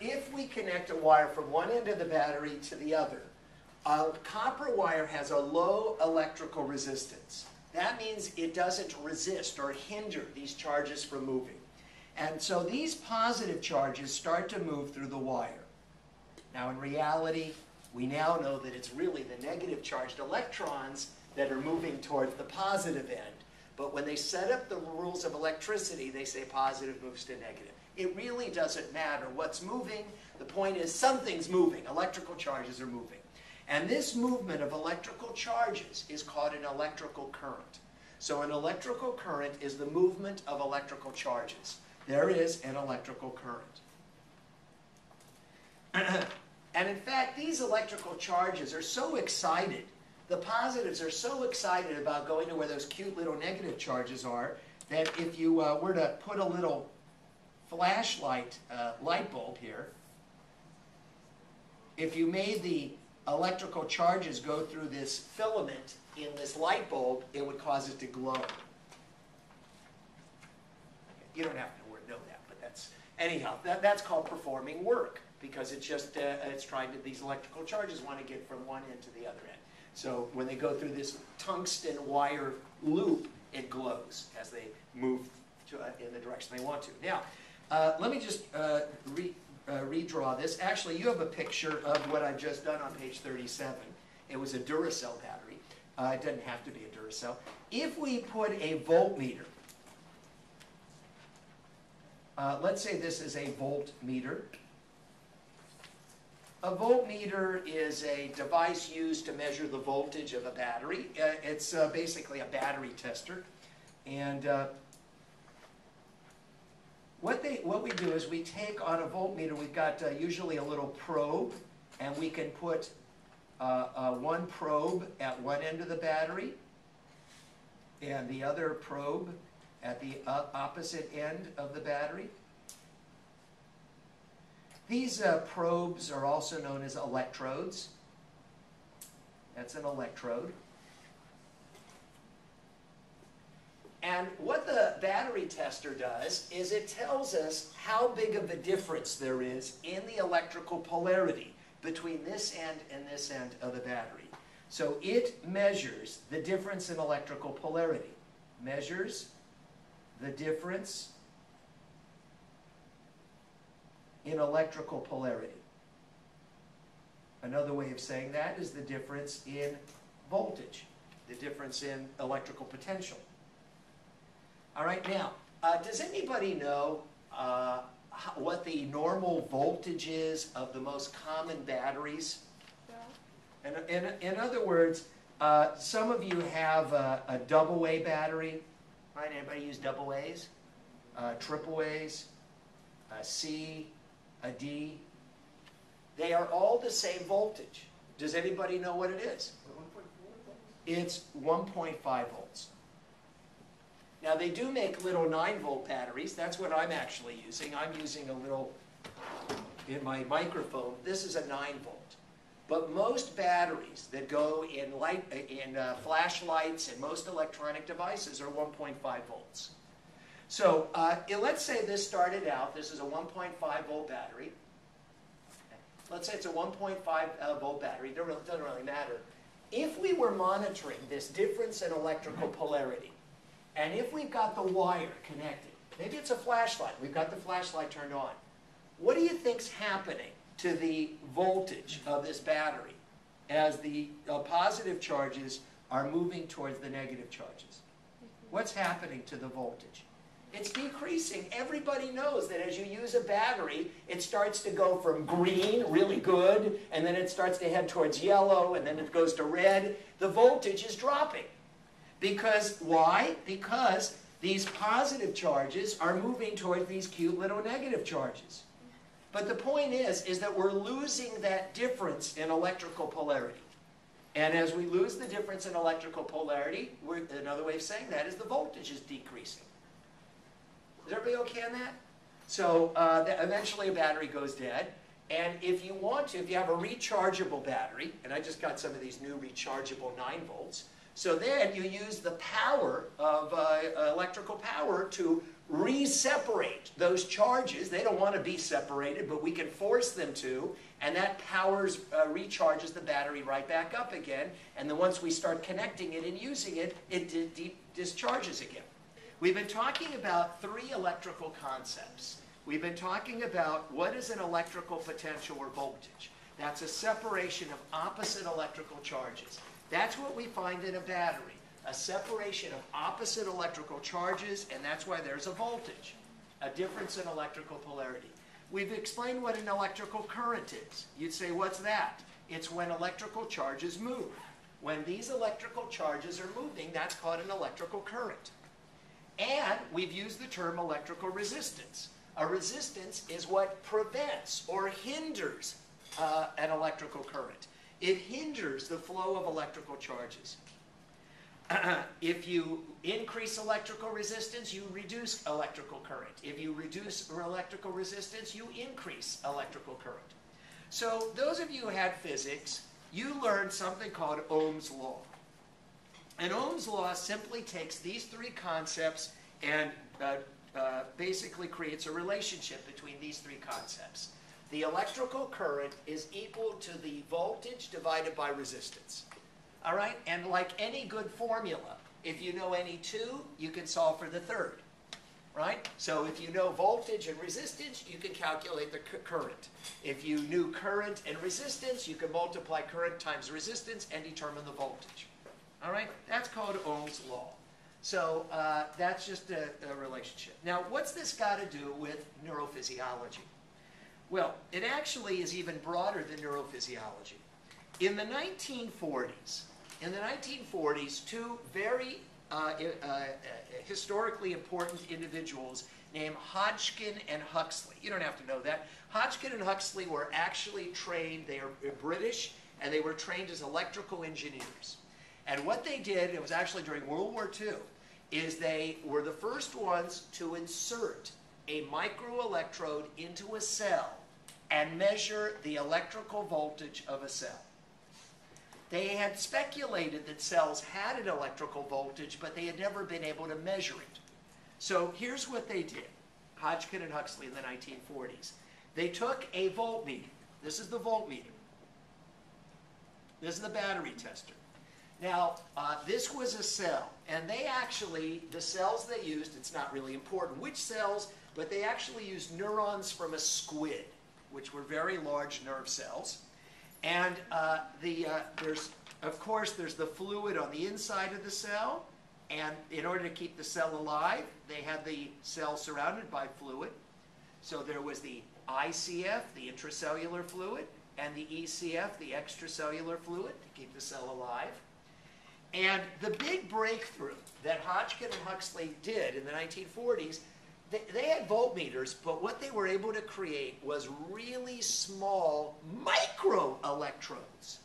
if we connect a wire from one end of the battery to the other, a copper wire has a low electrical resistance. That means it doesn't resist or hinder these charges from moving. And so these positive charges start to move through the wire. Now in reality, we now know that it's really the negative charged electrons that are moving towards the positive end. But when they set up the rules of electricity, they say positive moves to negative. It really doesn't matter what's moving. The point is something's moving. Electrical charges are moving. And this movement of electrical charges is called an electrical current. So an electrical current is the movement of electrical charges. There is an electrical current. and in fact, these electrical charges are so excited, the positives are so excited about going to where those cute little negative charges are, that if you uh, were to put a little flashlight uh, light bulb here, if you made the electrical charges go through this filament in this light bulb, it would cause it to glow. You don't have to know that, but that's, anyhow, that, that's called performing work because it's just, uh, it's trying to, these electrical charges want to get from one end to the other end. So when they go through this tungsten wire loop, it glows as they move to, uh, in the direction they want to. Now, uh, let me just uh, re, uh, redraw this. Actually, you have a picture of what I've just done on page 37. It was a Duracell battery. Uh, it doesn't have to be a Duracell. If we put a voltmeter, uh, let's say this is a voltmeter. A voltmeter is a device used to measure the voltage of a battery. It's uh, basically a battery tester. And uh, what, they, what we do is we take on a voltmeter, we've got uh, usually a little probe, and we can put uh, uh, one probe at one end of the battery, and the other probe at the uh, opposite end of the battery. These uh, probes are also known as electrodes. That's an electrode. And what the battery tester does is it tells us how big of a difference there is in the electrical polarity between this end and this end of the battery. So it measures the difference in electrical polarity. Measures the difference in electrical polarity. Another way of saying that is the difference in voltage, the difference in electrical potential. All right, now, uh, does anybody know uh, how, what the normal voltage is of the most common batteries? Yeah. In, in, in other words, uh, some of you have a, a, double A battery. Right? Anybody use double A's? Uh, triple A's? A C? A D? They are all the same voltage. Does anybody know what it is? It's 1.5 volts. Now they do make little 9 volt batteries. That's what I'm actually using. I'm using a little, in my microphone, this is a 9 volt. But most batteries that go in, light, in uh, flashlights and most electronic devices are 1.5 volts. So uh, let's say this started out, this is a 1.5 volt battery. Let's say it's a 1.5 uh, volt battery, it doesn't really matter. If we were monitoring this difference in electrical polarity, and if we've got the wire connected, maybe it's a flashlight, we've got the flashlight turned on, what do you think's happening to the voltage of this battery as the uh, positive charges are moving towards the negative charges? What's happening to the voltage? It's decreasing. Everybody knows that as you use a battery, it starts to go from green, really good, and then it starts to head towards yellow, and then it goes to red. The voltage is dropping. Because, why? Because these positive charges are moving toward these cute little negative charges. But the point is, is that we're losing that difference in electrical polarity. And as we lose the difference in electrical polarity, another way of saying that is the voltage is decreasing. Is everybody okay on that? So uh, eventually a battery goes dead. And if you want to, if you have a rechargeable battery, and I just got some of these new rechargeable 9 volts, So then you use the power of uh, electrical power to re-separate those charges. They don't want to be separated, but we can force them to, and that powers, uh, recharges the battery right back up again, and then once we start connecting it and using it, it discharges again. We've been talking about three electrical concepts. We've been talking about what is an electrical potential or voltage. That's a separation of opposite electrical charges. That's what we find in a battery, a separation of opposite electrical charges, and that's why there's a voltage, a difference in electrical polarity. We've explained what an electrical current is. You'd say, what's that? It's when electrical charges move. When these electrical charges are moving, that's called an electrical current. And we've used the term electrical resistance. A resistance is what prevents or hinders uh, an electrical current. It hinders the flow of electrical charges. if you increase electrical resistance, you reduce electrical current. If you reduce electrical resistance, you increase electrical current. So those of you who had physics, you learned something called Ohm's law. And Ohm's law simply takes these three concepts and uh, uh, basically creates a relationship between these three concepts. The electrical current is equal to the voltage divided by resistance. All right? And like any good formula, if you know any two, you can solve for the third. Right? So if you know voltage and resistance, you can calculate the current. If you knew current and resistance, you can multiply current times resistance and determine the voltage. All right? That's called Ohm's law. So uh, that's just a, a relationship. Now, what's this got to do with neurophysiology? Well, it actually is even broader than neurophysiology. In the 1940s, in the 1940s, two very uh, uh, uh, historically important individuals named Hodgkin and Huxley. You don't have to know that. Hodgkin and Huxley were actually trained, they are British, and they were trained as electrical engineers. And what they did, it was actually during World War II, is they were the first ones to insert a microelectrode into a cell and measure the electrical voltage of a cell. They had speculated that cells had an electrical voltage, but they had never been able to measure it. So here's what they did, Hodgkin and Huxley in the 1940s. They took a voltmeter. This is the voltmeter. This is the battery tester. Now, uh, this was a cell, and they actually, the cells they used, it's not really important which cells, but they actually used neurons from a squid, which were very large nerve cells. And uh, the, uh, there's, of course, there's the fluid on the inside of the cell, and in order to keep the cell alive, they had the cell surrounded by fluid. So there was the ICF, the intracellular fluid, and the ECF, the extracellular fluid, to keep the cell alive. And the big breakthrough that Hodgkin and Huxley did in the 1940s, they, they had voltmeters, but what they were able to create was really small microelectrodes.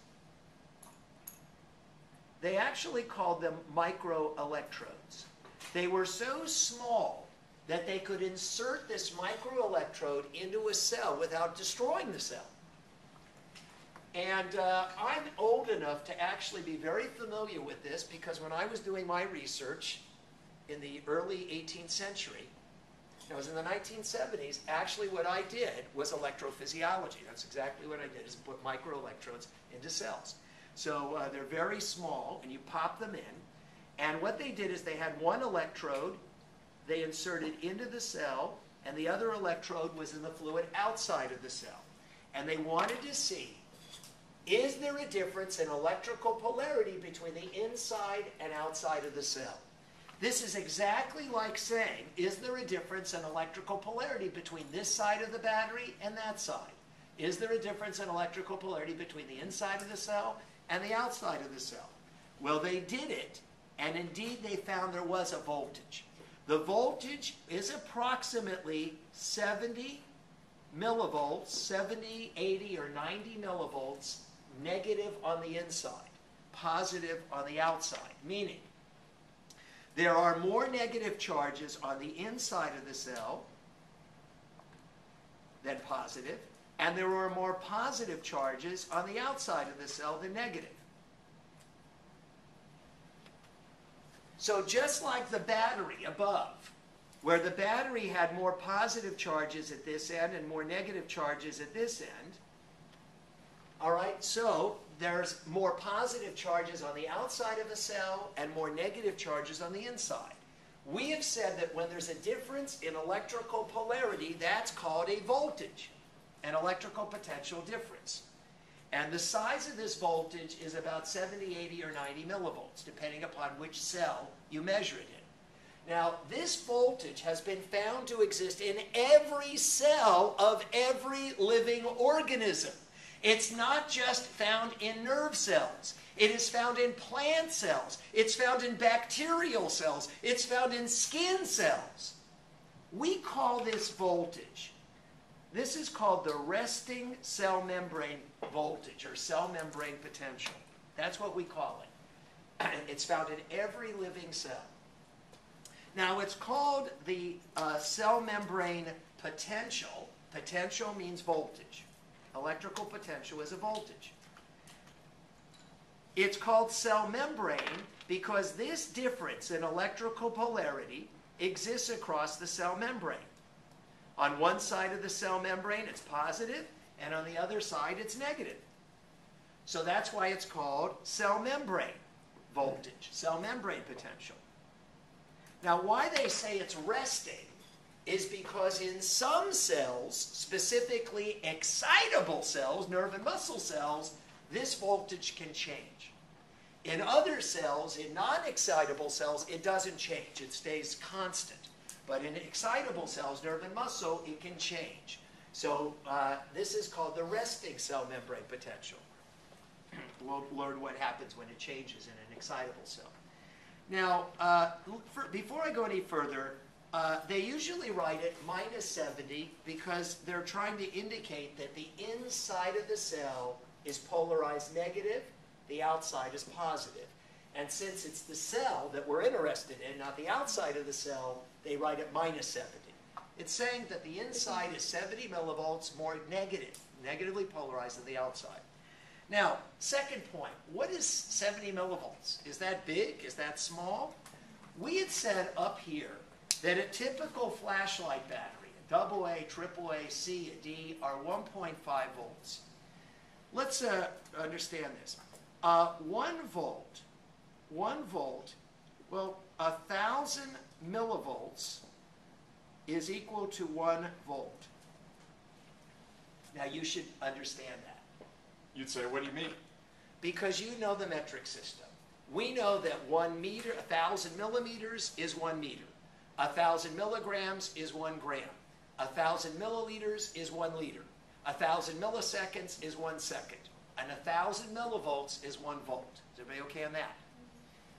They actually called them microelectrodes. They were so small that they could insert this microelectrode into a cell without destroying the cell. And uh, I'm old enough to actually be very familiar with this because when I was doing my research in the early 18th century, it was in the 1970s, actually what I did was electrophysiology. That's exactly what I did, is put microelectrodes into cells. So uh, they're very small, and you pop them in. And what they did is they had one electrode they inserted into the cell, and the other electrode was in the fluid outside of the cell. And they wanted to see is there a difference in electrical polarity between the inside and outside of the cell? This is exactly like saying, is there a difference in electrical polarity between this side of the battery and that side? Is there a difference in electrical polarity between the inside of the cell and the outside of the cell? Well, they did it, and indeed they found there was a voltage. The voltage is approximately 70 millivolts, 70, 80, or 90 millivolts negative on the inside, positive on the outside, meaning there are more negative charges on the inside of the cell than positive, and there are more positive charges on the outside of the cell than negative. So just like the battery above, where the battery had more positive charges at this end and more negative charges at this end, all right, so there's more positive charges on the outside of a cell and more negative charges on the inside. We have said that when there's a difference in electrical polarity, that's called a voltage, an electrical potential difference. And the size of this voltage is about 70, 80, or 90 millivolts, depending upon which cell you measure it in. Now, this voltage has been found to exist in every cell of every living organism. It's not just found in nerve cells. It is found in plant cells. It's found in bacterial cells. It's found in skin cells. We call this voltage. This is called the resting cell membrane voltage or cell membrane potential. That's what we call it. It's found in every living cell. Now, it's called the uh, cell membrane potential. Potential means voltage. Electrical potential is a voltage. It's called cell membrane because this difference in electrical polarity exists across the cell membrane. On one side of the cell membrane, it's positive, and on the other side, it's negative. So that's why it's called cell membrane voltage, cell membrane potential. Now, why they say it's resting is because in some cells, specifically excitable cells, nerve and muscle cells, this voltage can change. In other cells, in non-excitable cells, it doesn't change. It stays constant. But in excitable cells, nerve and muscle, it can change. So uh, this is called the resting cell membrane potential. we'll learn what happens when it changes in an excitable cell. Now, uh, for, before I go any further, uh, they usually write it minus 70 because they're trying to indicate that the inside of the cell is polarized negative, the outside is positive. And since it's the cell that we're interested in, not the outside of the cell, they write it minus 70. It's saying that the inside is 70 millivolts more negative, negatively polarized than the outside. Now, second point, what is 70 millivolts? Is that big? Is that small? We had said up here that a typical flashlight battery, a AA, AAA, C, a D, are 1.5 volts. Let's uh, understand this. Uh, one volt, one volt, well, a thousand millivolts is equal to one volt. Now you should understand that. You'd say, what do you mean? Because you know the metric system. We know that one meter, a thousand millimeters is one meter. A thousand milligrams is one gram. A thousand milliliters is one liter. A thousand milliseconds is one second. And a thousand millivolts is one volt. Is everybody okay on that?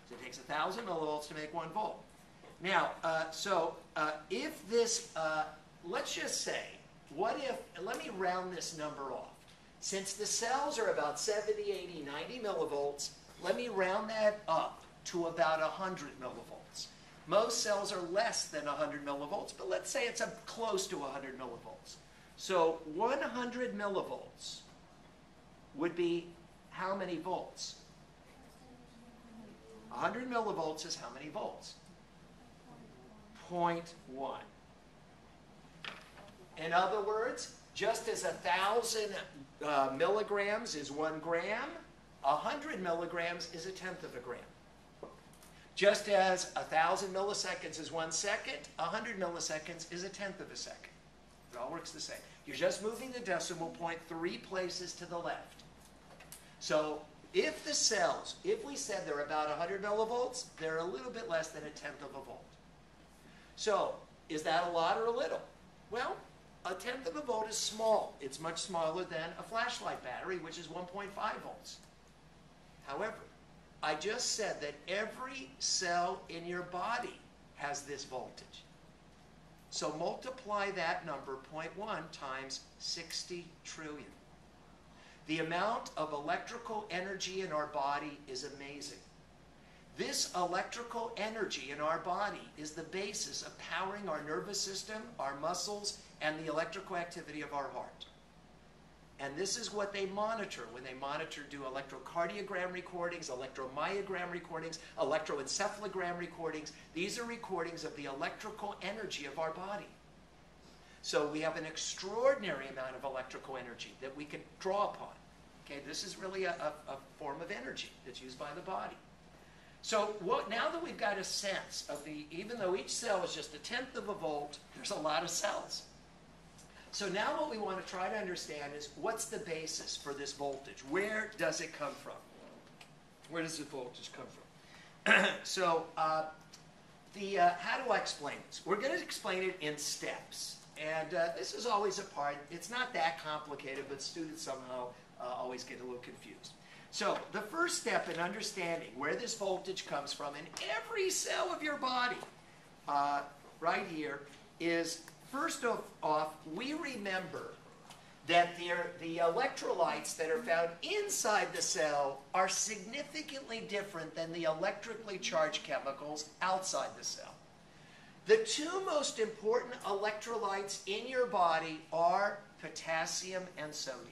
So it takes a thousand millivolts to make one volt. Now, uh, so uh, if this, uh, let's just say, what if, let me round this number off. Since the cells are about 70, 80, 90 millivolts, let me round that up to about 100 millivolts. Most cells are less than 100 millivolts, but let's say it's close to 100 millivolts. So 100 millivolts would be how many volts? 100 millivolts is how many volts? 0.1. In other words, just as a thousand uh, milligrams is one gram, a hundred milligrams is a tenth of a gram. Just as a thousand milliseconds is one second, a hundred milliseconds is a tenth of a second. It all works the same. You're just moving the decimal point three places to the left. So if the cells, if we said they're about 100 millivolts, they're a little bit less than a tenth of a volt. So is that a lot or a little? Well, a tenth of a volt is small. It's much smaller than a flashlight battery, which is 1.5 volts. However, I just said that every cell in your body has this voltage. So multiply that number, 0.1, times 60 trillion. The amount of electrical energy in our body is amazing. This electrical energy in our body is the basis of powering our nervous system, our muscles, and the electrical activity of our heart. And this is what they monitor when they monitor, do electrocardiogram recordings, electromyogram recordings, electroencephalogram recordings. These are recordings of the electrical energy of our body. So we have an extraordinary amount of electrical energy that we can draw upon. Okay, this is really a, a, a form of energy that's used by the body. So what, now that we've got a sense of the, even though each cell is just a tenth of a volt, there's a lot of cells. So now what we want to try to understand is what's the basis for this voltage? Where does it come from? Where does the voltage come from? so uh, the, uh, how do I explain this? We're going to explain it in steps. And uh, this is always a part, it's not that complicated, but students somehow uh, always get a little confused. So the first step in understanding where this voltage comes from in every cell of your body, uh, right here, is first of, off, we remember that the, the electrolytes that are found inside the cell are significantly different than the electrically charged chemicals outside the cell. The two most important electrolytes in your body are potassium and sodium.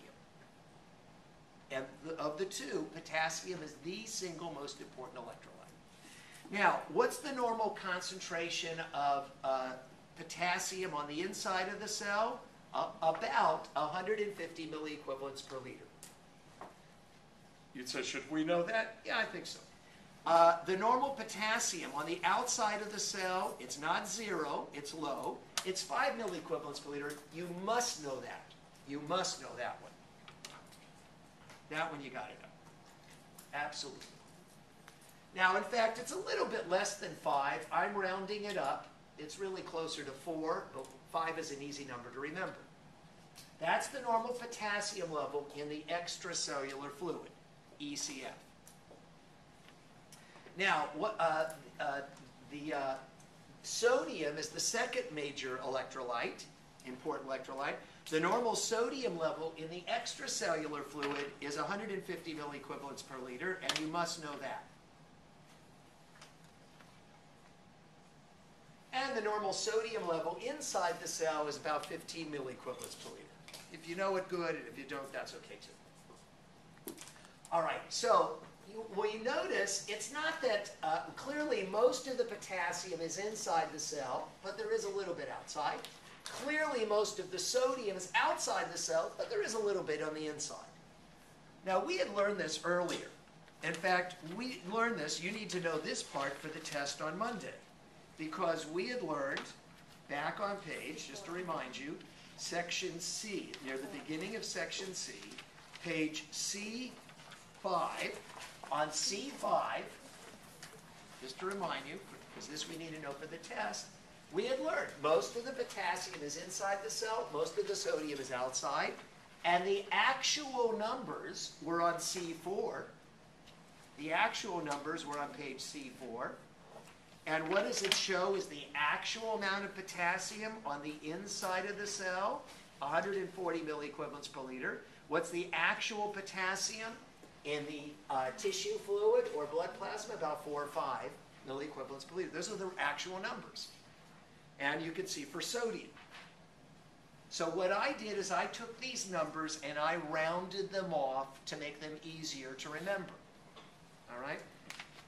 And of the two, potassium is the single most important electrolyte. Now, what's the normal concentration of uh, potassium on the inside of the cell? Uh, about 150 milliequivalents per liter. You'd say, should we know that? Yeah, I think so. Uh, the normal potassium on the outside of the cell, it's not zero, it's low. It's 5 milliequivalents per liter. You must know that. You must know that one. That one you got to know. Absolutely. Now, in fact, it's a little bit less than 5. I'm rounding it up. It's really closer to 4, but 5 is an easy number to remember. That's the normal potassium level in the extracellular fluid, ECF. Now, what, uh, uh, the uh, sodium is the second major electrolyte, important electrolyte. The normal sodium level in the extracellular fluid is 150 milliequivalents per liter, and you must know that. And the normal sodium level inside the cell is about 15 milliequivalents per liter. If you know it, good, if you don't, that's okay too. All right, so you, we notice it's not that uh, clearly most of the potassium is inside the cell, but there is a little bit outside. Clearly most of the sodium is outside the cell, but there is a little bit on the inside. Now we had learned this earlier. In fact, we learned this, you need to know this part for the test on Monday. Because we had learned, back on page, just to remind you, section C, near the beginning of section C, page C5, on C5, just to remind you, because this we need to know for the test, we had learned most of the potassium is inside the cell, most of the sodium is outside, and the actual numbers were on C4. The actual numbers were on page C4. And what does it show is the actual amount of potassium on the inside of the cell? 140 milliequivalents per liter. What's the actual potassium in the uh, tissue fluid or blood plasma? About 4 or 5 milliequivalents per liter. Those are the actual numbers. And you can see for sodium. So what I did is I took these numbers and I rounded them off to make them easier to remember. All right?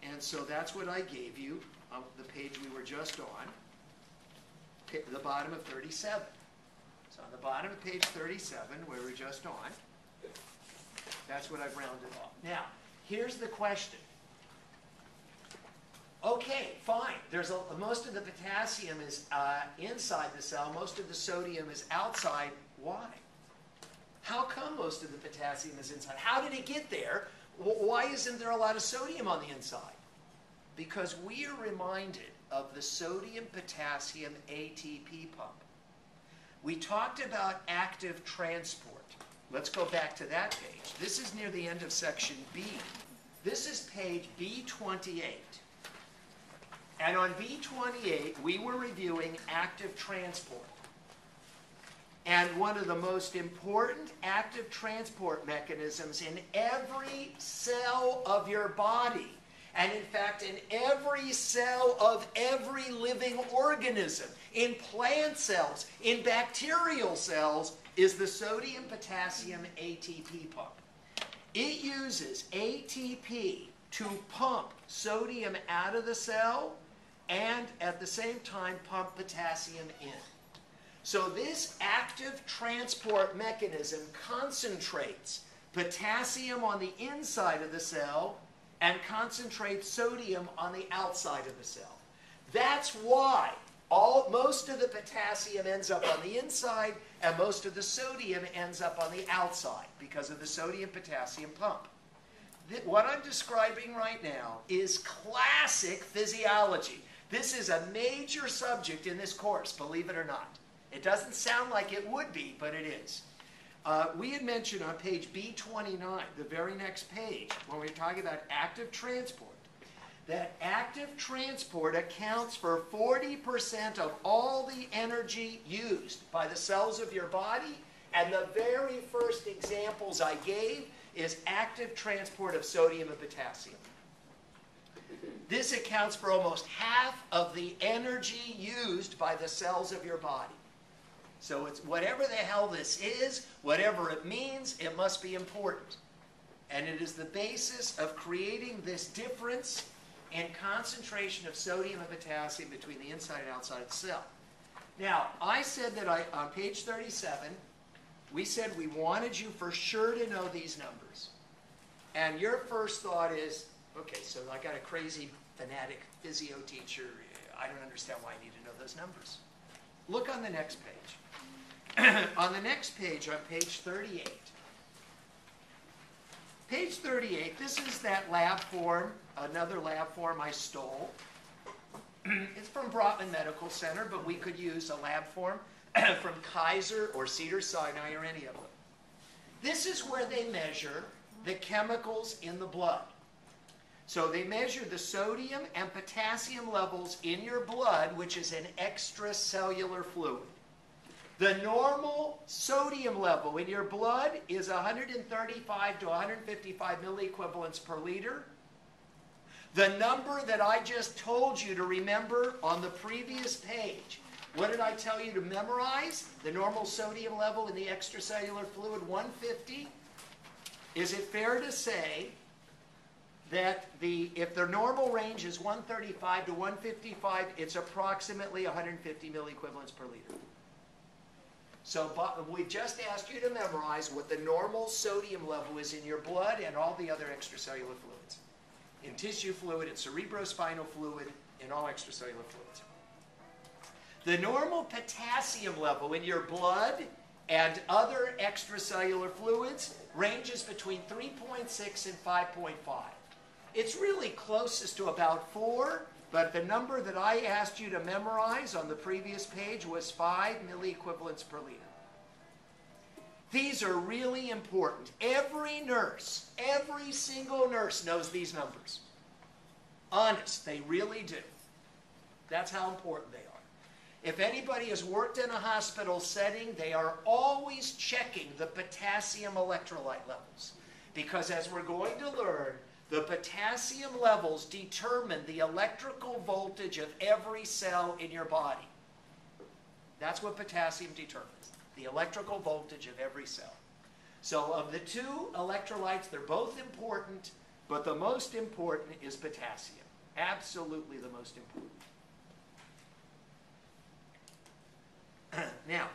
And so that's what I gave you on the page we were just on, the bottom of 37. So on the bottom of page 37, where we are just on, that's what I've rounded off. Now, here's the question. Okay, fine. There's a, most of the potassium is uh, inside the cell. Most of the sodium is outside. Why? How come most of the potassium is inside? How did it get there? Why isn't there a lot of sodium on the inside? Because we are reminded of the sodium-potassium ATP pump. We talked about active transport. Let's go back to that page. This is near the end of section B. This is page B28. And on B28, we were reviewing active transport. And one of the most important active transport mechanisms in every cell of your body And in fact, in every cell of every living organism, in plant cells, in bacterial cells, is the sodium potassium ATP pump. It uses ATP to pump sodium out of the cell and at the same time pump potassium in. So this active transport mechanism concentrates potassium on the inside of the cell and concentrate sodium on the outside of the cell. That's why all, most of the potassium ends up on the inside and most of the sodium ends up on the outside because of the sodium potassium pump. What I'm describing right now is classic physiology. This is a major subject in this course, believe it or not. It doesn't sound like it would be, but it is. Uh, we had mentioned on page B29, the very next page, when we were talking about active transport, that active transport accounts for 40% of all the energy used by the cells of your body. And the very first examples I gave is active transport of sodium and potassium. This accounts for almost half of the energy used by the cells of your body. So it's whatever the hell this is, whatever it means, it must be important. And it is the basis of creating this difference in concentration of sodium and potassium between the inside and outside of the cell. Now, I said that I, on page 37, we said we wanted you for sure to know these numbers. And your first thought is, okay, so I got a crazy fanatic physio teacher. I don't understand why I need to know those numbers. Look on the next page. on the next page, on page 38, page 38, this is that lab form, another lab form I stole. it's from Brotman Medical Center, but we could use a lab form from Kaiser or Cedars-Sinai or any of them. This is where they measure the chemicals in the blood. So they measure the sodium and potassium levels in your blood, which is an extracellular fluid. The normal sodium level in your blood is 135 to 155 milliequivalents per liter. The number that I just told you to remember on the previous page, what did I tell you to memorize? The normal sodium level in the extracellular fluid, 150. Is it fair to say that the if the normal range is 135 to 155, it's approximately 150 milliequivalents per liter? So we just asked you to memorize what the normal sodium level is in your blood and all the other extracellular fluids. In tissue fluid, in cerebrospinal fluid, in all extracellular fluids. The normal potassium level in your blood and other extracellular fluids ranges between 3.6 and 5.5. It's really closest to about 4, but the number that I asked you to memorize on the previous page was 5 milliequivalents per liter. These are really important. Every nurse, every single nurse knows these numbers. Honest, they really do. That's how important they are. If anybody has worked in a hospital setting, they are always checking the potassium electrolyte levels. Because as we're going to learn, the potassium levels determine the electrical voltage of every cell in your body. That's what potassium determines, the electrical voltage of every cell. So of the two electrolytes, they're both important, but the most important is potassium. Absolutely the most important. now,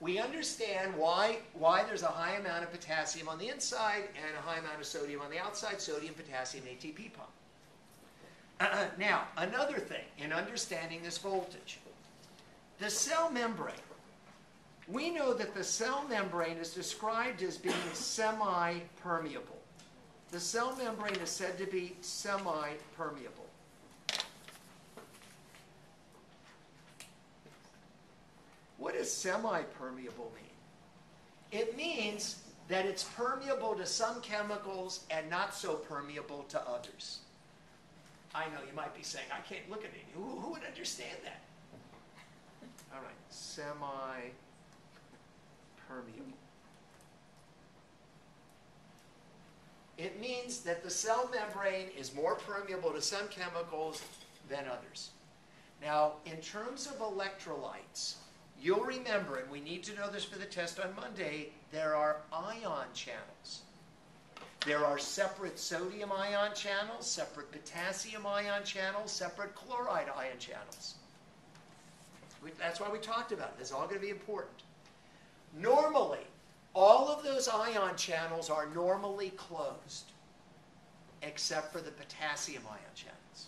we understand why, why there's a high amount of potassium on the inside and a high amount of sodium on the outside, sodium, potassium, ATP pump. Uh, now, another thing in understanding this voltage, the cell membrane. We know that the cell membrane is described as being semi-permeable. The cell membrane is said to be semi-permeable. What does semi-permeable mean? It means that it's permeable to some chemicals and not so permeable to others. I know you might be saying, I can't look at it. Who, who would understand that? All right, semi-permeable. It means that the cell membrane is more permeable to some chemicals than others. Now, in terms of electrolytes, you'll remember, and we need to know this for the test on Monday, there are ion channels. There are separate sodium ion channels, separate potassium ion channels, separate chloride ion channels. That's why we talked about it. It's all going to be important. Normally, all of those ion channels are normally closed, except for the potassium ion channels.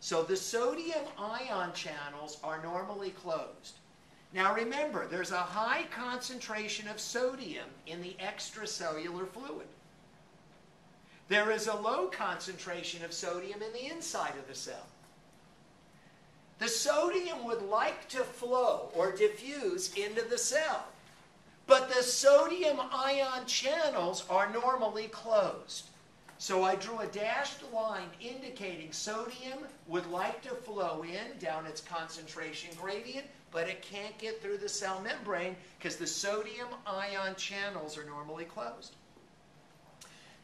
So the sodium ion channels are normally closed. Now remember, there's a high concentration of sodium in the extracellular fluid. There is a low concentration of sodium in the inside of the cell. The sodium would like to flow or diffuse into the cell, but the sodium ion channels are normally closed. So I drew a dashed line indicating sodium would like to flow in down its concentration gradient, but it can't get through the cell membrane because the sodium ion channels are normally closed.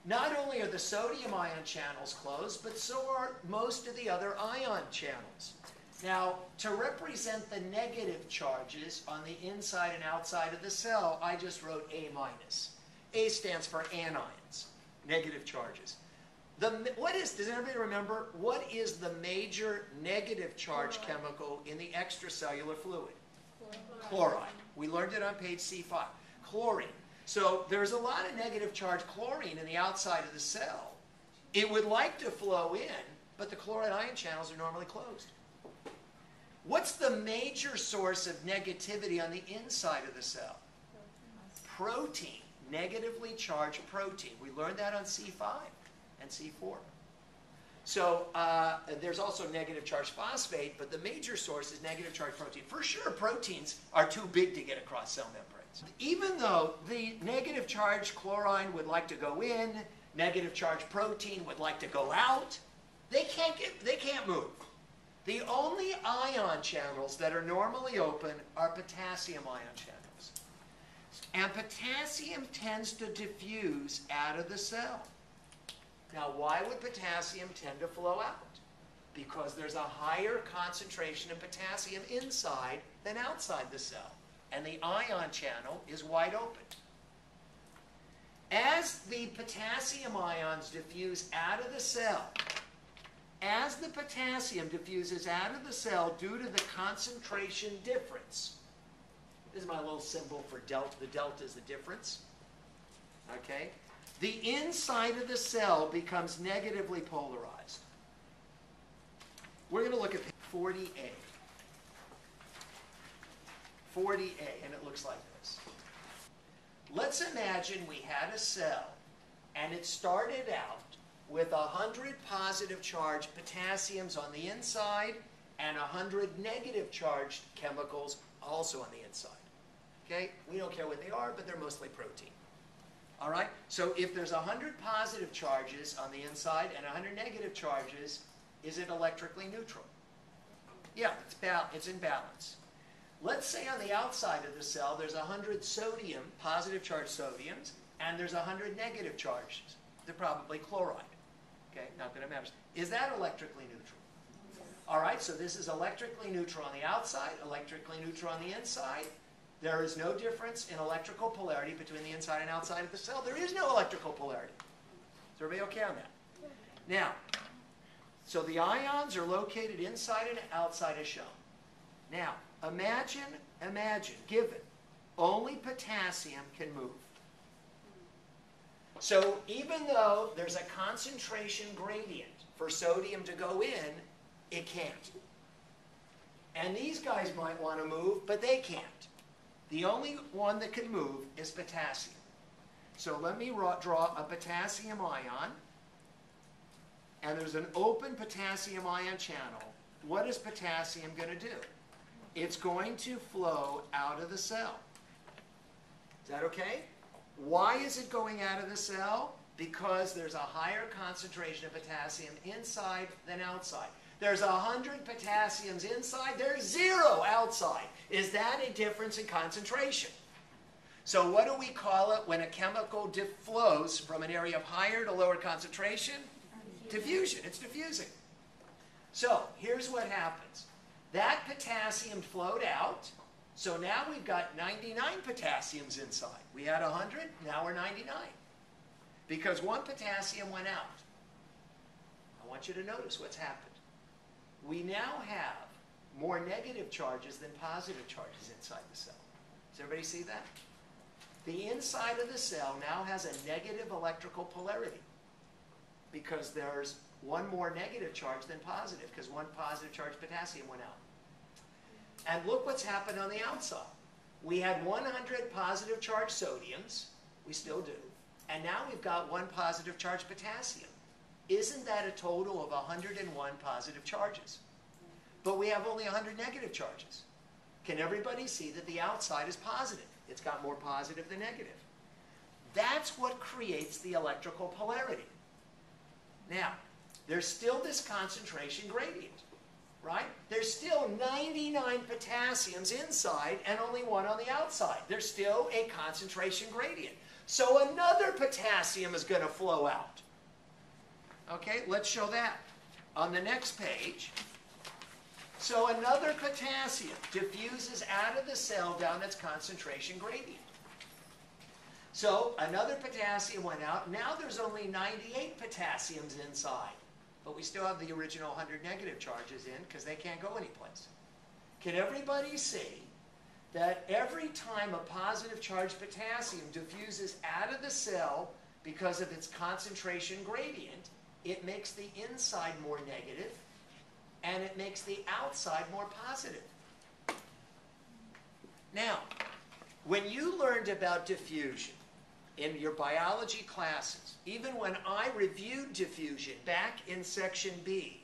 Not only are the sodium ion channels closed, but so are most of the other ion channels. Now, to represent the negative charges on the inside and outside of the cell, I just wrote A minus. A stands for anions, negative charges. The, what is, does anybody remember, what is the major negative charge Chloride. chemical in the extracellular fluid? Chloride. Chloride. We learned it on page C5. Chlorine. So there's a lot of negative charge chlorine in the outside of the cell. It would like to flow in, but the chloride ion channels are normally closed. What's the major source of negativity on the inside of the cell? Protein. Negatively charged protein. We learned that on C5 and C4. So uh, there's also negative charge phosphate, but the major source is negative charge protein. For sure, proteins are too big to get across cell membranes. Even though the negative charge chlorine would like to go in, negative charge protein would like to go out, they can't get, they can't move. The only ion channels that are normally open are potassium ion channels. And potassium tends to diffuse out of the cell. Now, why would potassium tend to flow out? Because there's a higher concentration of potassium inside than outside the cell. And the ion channel is wide open. As the potassium ions diffuse out of the cell, as the potassium diffuses out of the cell due to the concentration difference, this is my little symbol for delta. The delta is the difference. Okay? The inside of the cell becomes negatively polarized. We're going to look at 40A. 40A, and it looks like this. Let's imagine we had a cell, and it started out with 100 positive charged potassiums on the inside and 100 negative charged chemicals also on the inside. Okay? We don't care what they are, but they're mostly protein. All right? So if there's 100 positive charges on the inside and 100 negative charges, is it electrically neutral? Yeah, it's, it's in balance. Let's say on the outside of the cell there's 100 sodium, positive charged sodiums, and there's 100 negative charges. They're probably chloride. Okay, not that it matters. Is that electrically neutral? All right, so this is electrically neutral on the outside, electrically neutral on the inside. There is no difference in electrical polarity between the inside and outside of the cell. There is no electrical polarity. Is everybody okay on that? Now, so the ions are located inside and outside as shown. Now, imagine, imagine, given, only potassium can move. So even though there's a concentration gradient for sodium to go in, it can't. And these guys might want to move, but they can't. The only one that can move is potassium. So let me draw a potassium ion, and there's an open potassium ion channel. What is potassium going to do? It's going to flow out of the cell. Is that okay? Why is it going out of the cell? Because there's a higher concentration of potassium inside than outside. There's 100 potassiums inside, there's zero outside. Is that a difference in concentration? So what do we call it when a chemical flows from an area of higher to lower concentration? Diffusion. It's diffusing. So here's what happens. That potassium flowed out. So now we've got 99 potassiums inside. We had 100, now we're 99. Because one potassium went out. I want you to notice what's happened. We now have more negative charges than positive charges inside the cell. Does everybody see that? The inside of the cell now has a negative electrical polarity because there's one more negative charge than positive because one positive charge potassium went out. And look what's happened on the outside. We had 100 positive charge sodiums, we still do, and now we've got one positive charge potassium. Isn't that a total of 101 positive charges? But we have only 100 negative charges. Can everybody see that the outside is positive? It's got more positive than negative. That's what creates the electrical polarity. Now, there's still this concentration gradient, right? There's still 99 potassiums inside and only one on the outside. There's still a concentration gradient. So another potassium is going to flow out. Okay, let's show that on the next page. So another potassium diffuses out of the cell down its concentration gradient. So another potassium went out. Now there's only 98 potassiums inside. But we still have the original 100 negative charges in because they can't go anyplace. Can everybody see that every time a positive charged potassium diffuses out of the cell because of its concentration gradient, it makes the inside more negative and it makes the outside more positive. Now, when you learned about diffusion in your biology classes, even when I reviewed diffusion back in section B,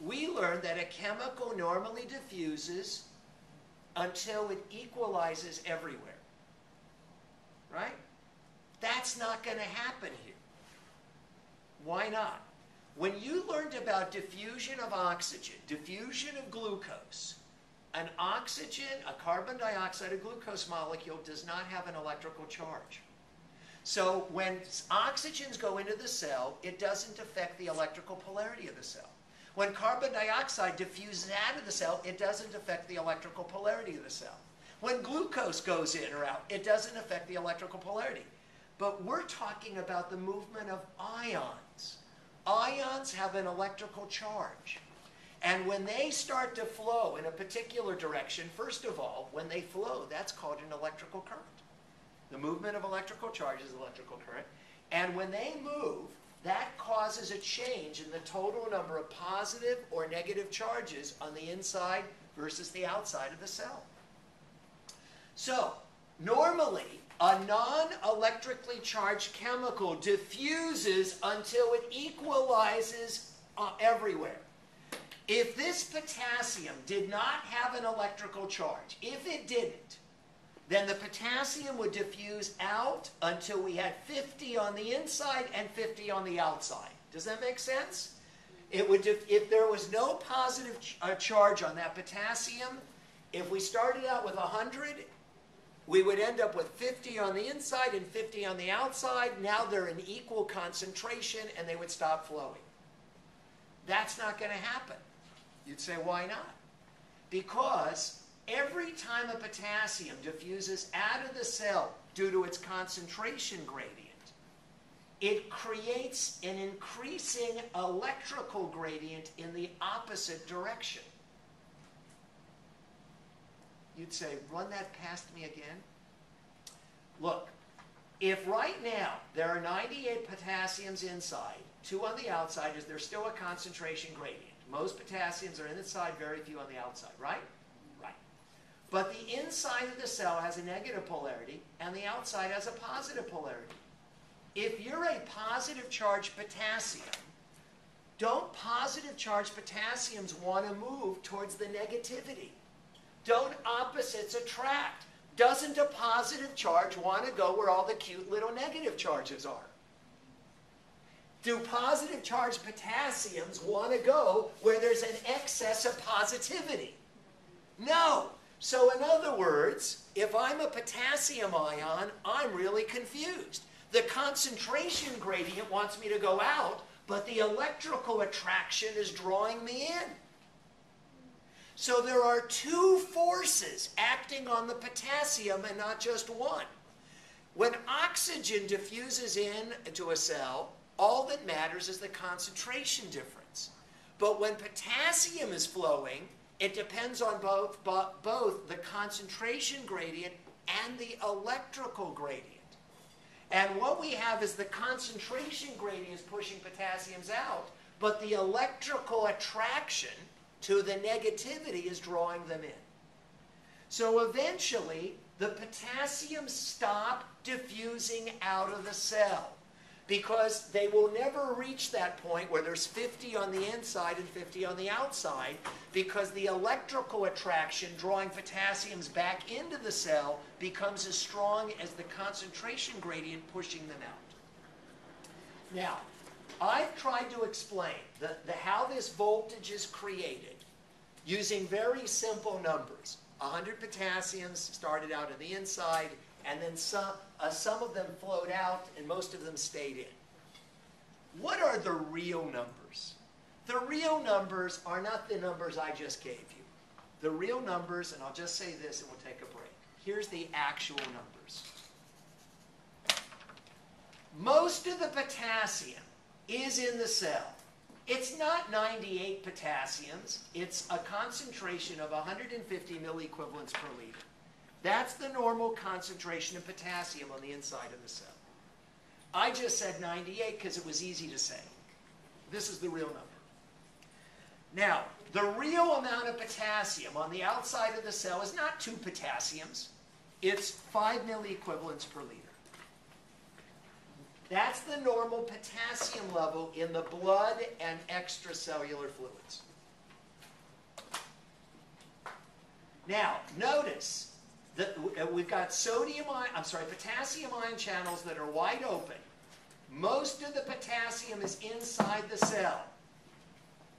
we learned that a chemical normally diffuses until it equalizes everywhere. Right? That's not going to happen here. Why not? When you learned about diffusion of oxygen, diffusion of glucose, an oxygen, a carbon dioxide, a glucose molecule does not have an electrical charge. So when oxygens go into the cell, it doesn't affect the electrical polarity of the cell. When carbon dioxide diffuses out of the cell, it doesn't affect the electrical polarity of the cell. When glucose goes in or out, it doesn't affect the electrical polarity. But we're talking about the movement of ions. Ions have an electrical charge. And when they start to flow in a particular direction, first of all, when they flow, that's called an electrical current. The movement of electrical charge is electrical current. And when they move, that causes a change in the total number of positive or negative charges on the inside versus the outside of the cell. So, normally, a non-electrically charged chemical diffuses until it equalizes uh, everywhere. If this potassium did not have an electrical charge, if it didn't, then the potassium would diffuse out until we had 50 on the inside and 50 on the outside. Does that make sense? It would if there was no positive ch uh, charge on that potassium, if we started out with 100, we would end up with 50 on the inside and 50 on the outside. Now they're in equal concentration and they would stop flowing. That's not going to happen. You'd say, why not? Because every time a potassium diffuses out of the cell due to its concentration gradient, it creates an increasing electrical gradient in the opposite direction. You'd say, run that past me again? Look, if right now there are 98 potassiums inside, two on the outside, is there still a concentration gradient? Most potassiums are inside, very few on the outside, right? Right. But the inside of the cell has a negative polarity, and the outside has a positive polarity. If you're a positive charged potassium, don't positive charged potassiums want to move towards the negativity? Don't opposites attract? Doesn't a positive charge want to go where all the cute little negative charges are? Do positive charged potassiums want to go where there's an excess of positivity? No. So in other words, if I'm a potassium ion, I'm really confused. The concentration gradient wants me to go out, but the electrical attraction is drawing me in. So there are two forces acting on the potassium and not just one. When oxygen diffuses in into a cell, all that matters is the concentration difference. But when potassium is flowing, it depends on both, both the concentration gradient and the electrical gradient. And what we have is the concentration gradient is pushing potassiums out, but the electrical attraction to the negativity is drawing them in. So eventually, the potassium stop diffusing out of the cell because they will never reach that point where there's 50 on the inside and 50 on the outside because the electrical attraction drawing potassiums back into the cell becomes as strong as the concentration gradient pushing them out. Now, I've tried to explain the, the, how this voltage is created using very simple numbers. 100 potassiums started out on the inside, and then some, uh, some of them flowed out and most of them stayed in. What are the real numbers? The real numbers are not the numbers I just gave you. The real numbers, and I'll just say this and we'll take a break. Here's the actual numbers. Most of the potassium is in the cell. It's not 98 potassiums. It's a concentration of 150 milliequivalents per liter. That's the normal concentration of potassium on the inside of the cell. I just said 98 because it was easy to say. This is the real number. Now, the real amount of potassium on the outside of the cell is not two potassiums. It's 5 milliequivalents per liter. That's the normal potassium level in the blood and extracellular fluids. Now, notice that we've got sodium ion, I'm sorry, potassium ion channels that are wide open. Most of the potassium is inside the cell.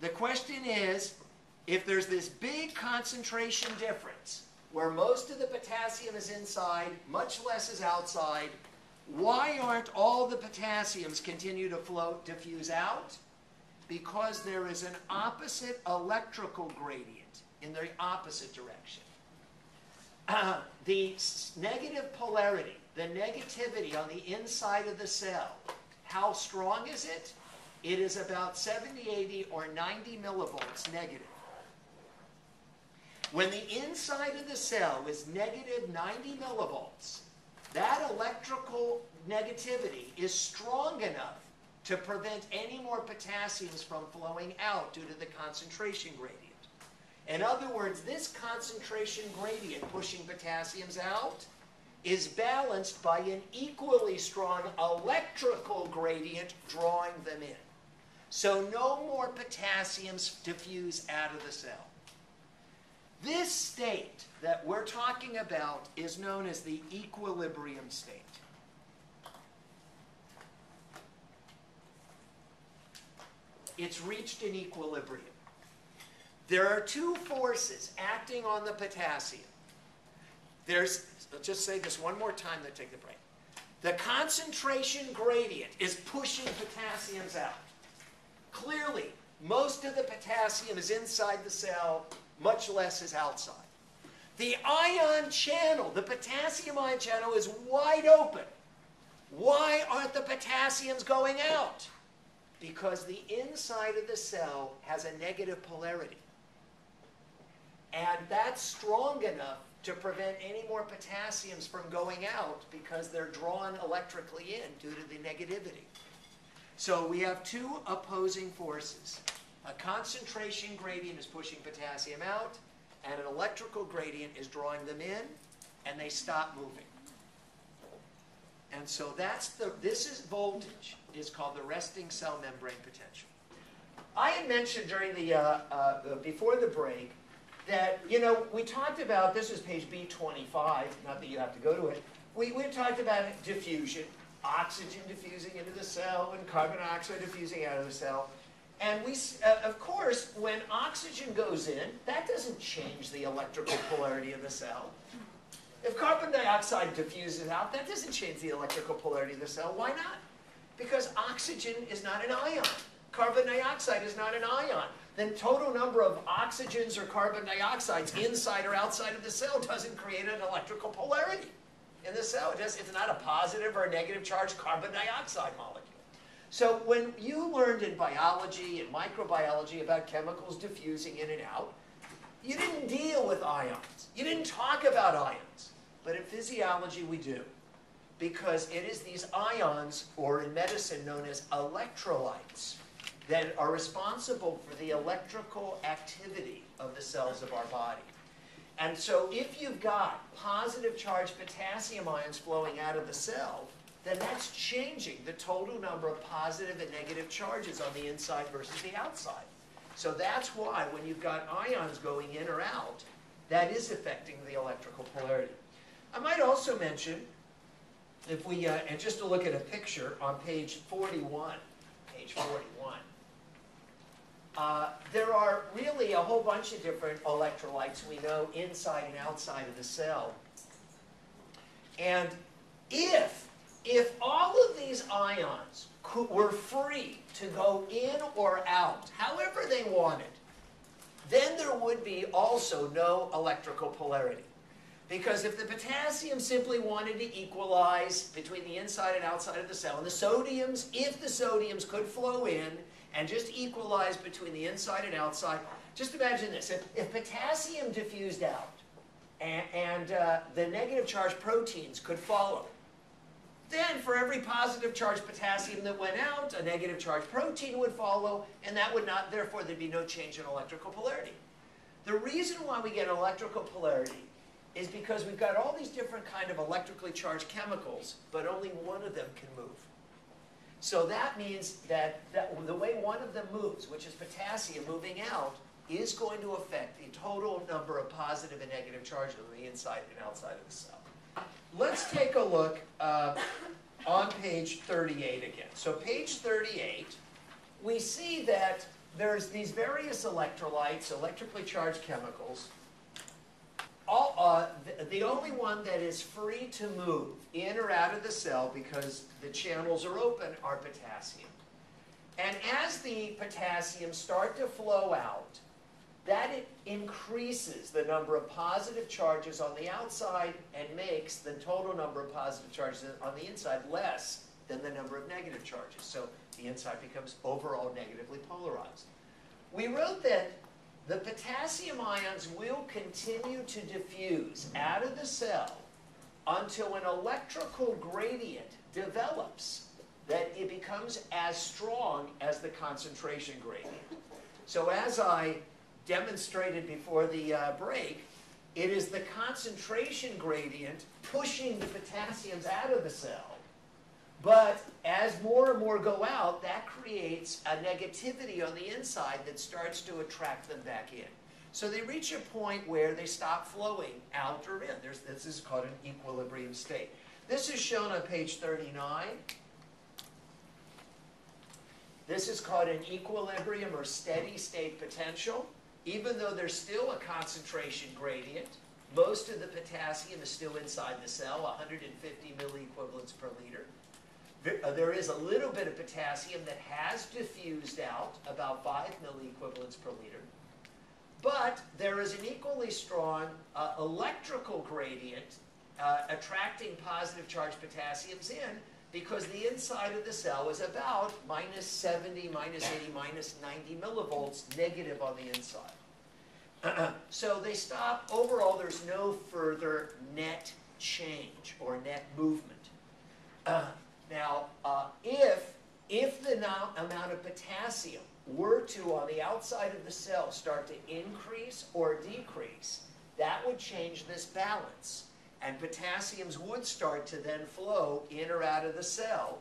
The question is, if there's this big concentration difference, where most of the potassium is inside, much less is outside, why aren't all the potassiums continue to float, diffuse out? Because there is an opposite electrical gradient in the opposite direction. Uh, the negative polarity, the negativity on the inside of the cell, how strong is it? It is about 70, 80, or 90 millivolts negative. When the inside of the cell is negative 90 millivolts, that electrical negativity is strong enough to prevent any more potassiums from flowing out due to the concentration gradient. In other words, this concentration gradient pushing potassiums out is balanced by an equally strong electrical gradient drawing them in. So no more potassiums diffuse out of the cell. This state that we're talking about is known as the equilibrium state. It's reached an equilibrium. There are two forces acting on the potassium. There's, I'll just say this one more time, then take the break. The concentration gradient is pushing potassiums out. Clearly, most of the potassium is inside the cell, much less is outside. The ion channel, the potassium ion channel is wide open. Why aren't the potassiums going out? Because the inside of the cell has a negative polarity. And that's strong enough to prevent any more potassiums from going out because they're drawn electrically in due to the negativity. So we have two opposing forces. A concentration gradient is pushing potassium out, and an electrical gradient is drawing them in, and they stop moving. And so that's the, this is voltage, is called the resting cell membrane potential. I had mentioned during the, uh, uh, before the break, that, you know, we talked about, this is page B25, not that you have to go to it, we, we talked about diffusion, oxygen diffusing into the cell and carbon dioxide diffusing out of the cell. And we, uh, of course, when oxygen goes in, that doesn't change the electrical polarity of the cell. If carbon dioxide diffuses out, that doesn't change the electrical polarity of the cell. Why not? Because oxygen is not an ion. Carbon dioxide is not an ion. The total number of oxygens or carbon dioxides inside or outside of the cell doesn't create an electrical polarity in the cell. It it's not a positive or a negative charged carbon dioxide molecule. So when you learned in biology and microbiology about chemicals diffusing in and out, you didn't deal with ions. You didn't talk about ions. But in physiology, we do. Because it is these ions, or in medicine known as electrolytes, that are responsible for the electrical activity of the cells of our body. And so if you've got positive charged potassium ions flowing out of the cell, then that's changing the total number of positive and negative charges on the inside versus the outside. So that's why when you've got ions going in or out, that is affecting the electrical polarity. I might also mention, if we, uh, and just to look at a picture on page 41, page 41, uh, there are really a whole bunch of different electrolytes we know inside and outside of the cell. And if, if all of these ions could, were free to go in or out, however they wanted, then there would be also no electrical polarity. Because if the potassium simply wanted to equalize between the inside and outside of the cell, and the sodiums, if the sodiums could flow in and just equalize between the inside and outside, just imagine this. If, if potassium diffused out and, and uh, the negative charged proteins could follow, then for every positive charge potassium that went out, a negative charge protein would follow, and that would not, therefore there'd be no change in electrical polarity. The reason why we get electrical polarity is because we've got all these different kind of electrically charged chemicals, but only one of them can move. So that means that, that the way one of them moves, which is potassium moving out, is going to affect the total number of positive and negative charges on the inside and outside of the cell. Let's take a look uh, on page 38 again. So page 38, we see that there's these various electrolytes, electrically charged chemicals. All, uh, the, the only one that is free to move in or out of the cell because the channels are open are potassium. And as the potassium start to flow out, that it increases the number of positive charges on the outside and makes the total number of positive charges on the inside less than the number of negative charges. So the inside becomes overall negatively polarized. We wrote that the potassium ions will continue to diffuse out of the cell until an electrical gradient develops that it becomes as strong as the concentration gradient. So as I demonstrated before the uh, break, it is the concentration gradient pushing the potassiums out of the cell. But as more and more go out, that creates a negativity on the inside that starts to attract them back in. So they reach a point where they stop flowing out or in. There's, this is called an equilibrium state. This is shown on page 39. This is called an equilibrium or steady state potential. Even though there's still a concentration gradient, most of the potassium is still inside the cell, 150 milliequivalents per liter. Uh, There is a little bit of potassium that has diffused out, about 5 milliequivalents per liter. But there is an equally strong uh, electrical gradient uh, attracting positive charged potassiums in because the inside of the cell is about minus 70, minus 80, minus 90 millivolts negative on the inside. So they stop. Overall, there's no further net change or net movement. Uh, now, uh, if, if the amount of potassium were to, on the outside of the cell, start to increase or decrease, that would change this balance. And potassiums would start to then flow in or out of the cell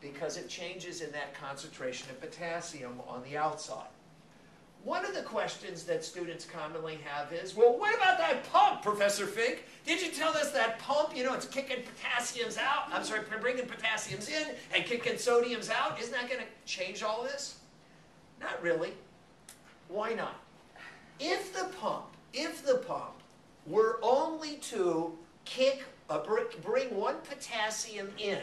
because it changes in that concentration of potassium on the outside. One of the questions that students commonly have is, well, what about that pump, Professor Fink? Did you tell us that pump, you know, it's kicking potassiums out? I'm sorry, bringing potassiums in and kicking sodiums out. Isn't that going to change all this? Not really. Why not? If the pump, if the pump were only to kick, a, bring one potassium in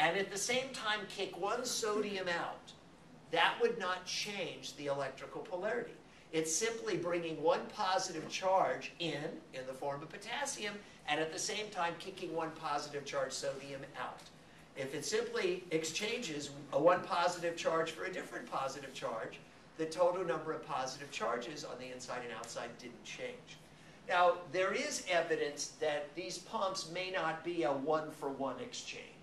and at the same time kick one sodium out, that would not change the electrical polarity. It's simply bringing one positive charge in, in the form of potassium, and at the same time kicking one positive charge sodium out. If it simply exchanges a one positive charge for a different positive charge, the total number of positive charges on the inside and outside didn't change. Now, there is evidence that these pumps may not be a one-for-one exchange.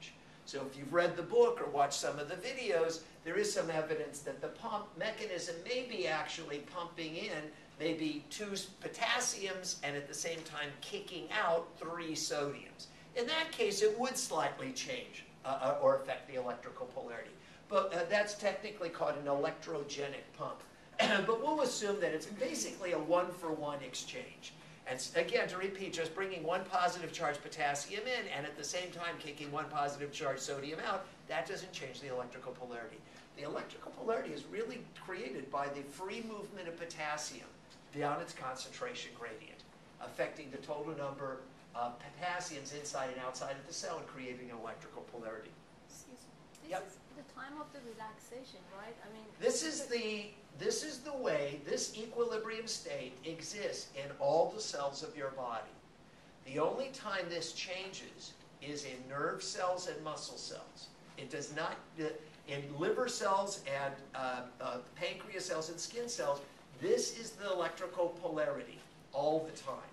So if you've read the book or watched some of the videos, there is some evidence that the pump mechanism may be actually pumping in maybe two potassiums and at the same time kicking out three sodiums. In that case, it would slightly change uh, uh or affect the electrical polarity. But uh, that's technically called an electrogenic pump. but we'll assume that it's basically a one-for-one -one exchange. And again, to repeat, just bringing one positive charge potassium in and at the same time kicking one positive charge sodium out, that doesn't change the electrical polarity. The electrical polarity is really created by the free movement of potassium down its concentration gradient, affecting the total number of potassiums inside and outside of the cell and creating an electrical polarity. Excuse me. This Yep. is the time of the relaxation, right? I mean. This is the this is the way this equilibrium state exists in all the cells of your body. The only time this changes is in nerve cells and muscle cells. It does not in liver cells and uh, uh, pancreas cells and skin cells. This is the electrical polarity all the time,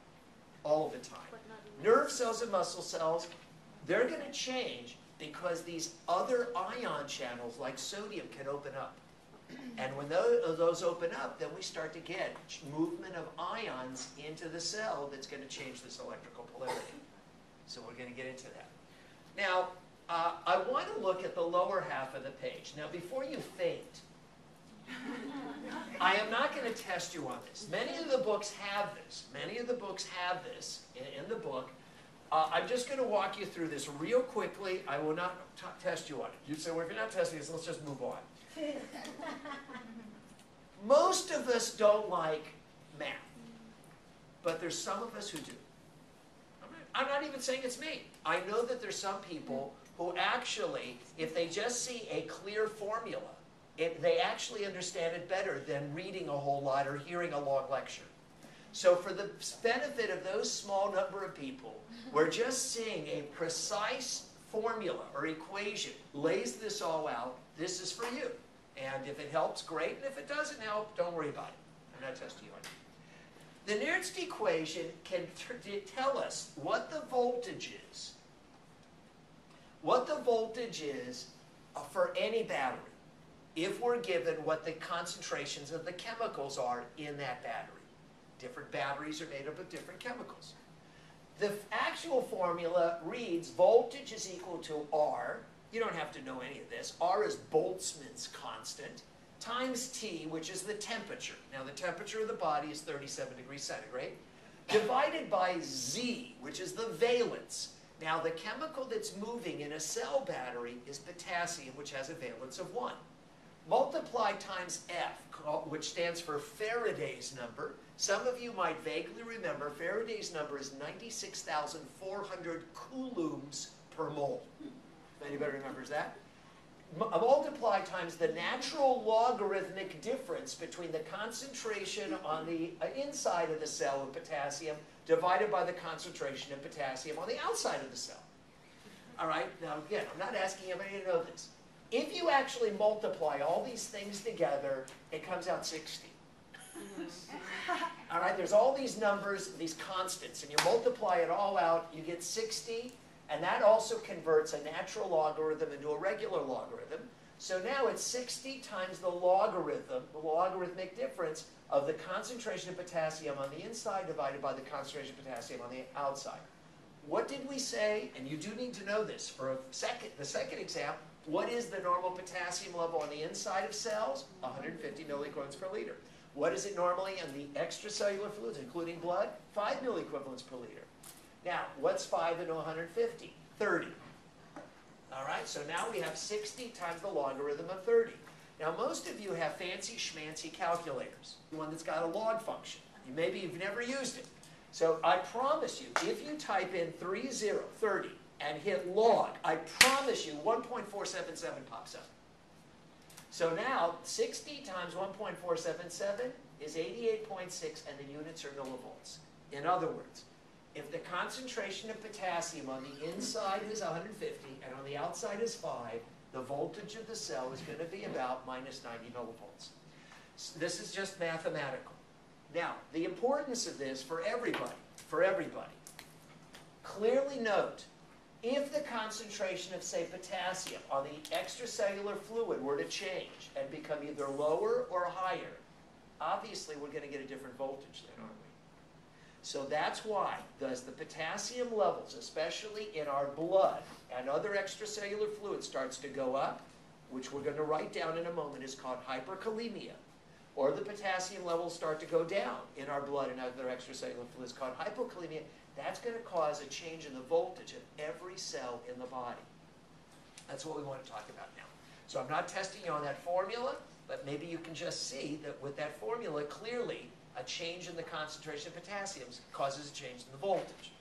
all the time. But not in Nerve cells and muscle cells, they're going to change because these other ion channels like sodium can open up. And when those, those open up, then we start to get movement of ions into the cell that's going to change this electrical polarity. So we're going to get into that. Now, uh, I want to look at the lower half of the page. Now, before you faint, I am not going to test you on this. Many of the books have this. Many of the books have this in, in the book. Uh, I'm just going to walk you through this real quickly. I will not test you on it. You say, well, if you're not testing this, let's just move on. Most of us don't like math, but there's some of us who do. I'm not even saying it's me. I know that there's some people who actually, if they just see a clear formula, it, they actually understand it better than reading a whole lot or hearing a long lecture. So for the benefit of those small number of people, we're just seeing a precise formula or equation lays this all out. This is for you. And if it helps, great. And if it doesn't help, don't worry about it. I'm not testing you on it. The Nernst equation can tell us what the voltage is, what the voltage is uh, for any battery, if we're given what the concentrations of the chemicals are in that battery. Different batteries are made up of different chemicals. The actual formula reads voltage is equal to R, you don't have to know any of this. R is Boltzmann's constant times T, which is the temperature. Now, the temperature of the body is 37 degrees centigrade, divided by Z, which is the valence. Now, the chemical that's moving in a cell battery is potassium, which has a valence of 1. Multiply times F, which stands for Faraday's number. Some of you might vaguely remember Faraday's number is 96,400 coulombs per mole. Anybody remembers that? M multiply times the natural logarithmic difference between the concentration on the uh, inside of the cell of potassium divided by the concentration of potassium on the outside of the cell. All right, now again, I'm not asking anybody to know this. If you actually multiply all these things together, it comes out 60. all right, there's all these numbers, these constants, and you multiply it all out, you get 60 and that also converts a natural logarithm into a regular logarithm. So now it's 60 times the logarithm, the logarithmic difference of the concentration of potassium on the inside divided by the concentration of potassium on the outside. What did we say? And you do need to know this for a second, the second exam. What is the normal potassium level on the inside of cells? 150 milliequivalents per liter. What is it normally in the extracellular fluids, including blood? 5 milliequivalents per liter. Now, what's 5 into 150? 30. All right, so now we have 60 times the logarithm of 30. Now, most of you have fancy schmancy calculators, one that's got a log function. You- Maybe you've never used it. So I promise you, if you type in 30, 30 and hit log, I promise you 1.477 pops up. So now 60 times 1.477 is 88.6 and the units are millivolts. In other words, if the concentration of potassium on the inside is 150 and on the outside is 5, the voltage of the cell is going to be about minus 90 millivolts. S- This is just mathematical. Now, the importance of this for everybody, for everybody, clearly note, if the concentration of, say, potassium on the extracellular fluid were to change and become either lower or higher, obviously we're going to get a different voltage we? So that's why, does the potassium levels, especially in our blood and other extracellular fluid, starts to go up, which we're going to write down in a moment, is called hyperkalemia. Or the potassium levels start to go down in our blood and other extracellular fluids called hypokalemia. That's going to cause a change in the voltage of every cell in the body. That's what we want to talk about now. So I'm not testing you on that formula, but maybe you can just see that with that formula, clearly, a change in the concentration of potassium causes a change in the voltage.